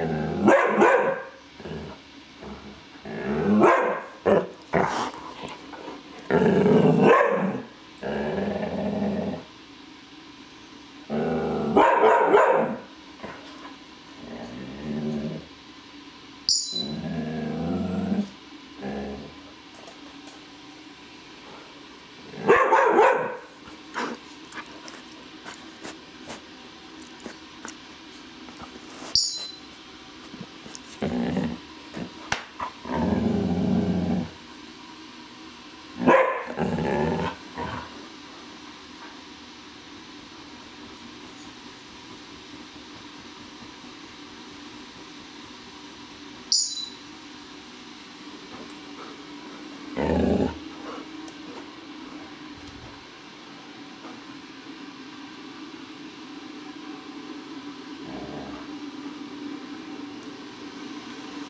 and uh,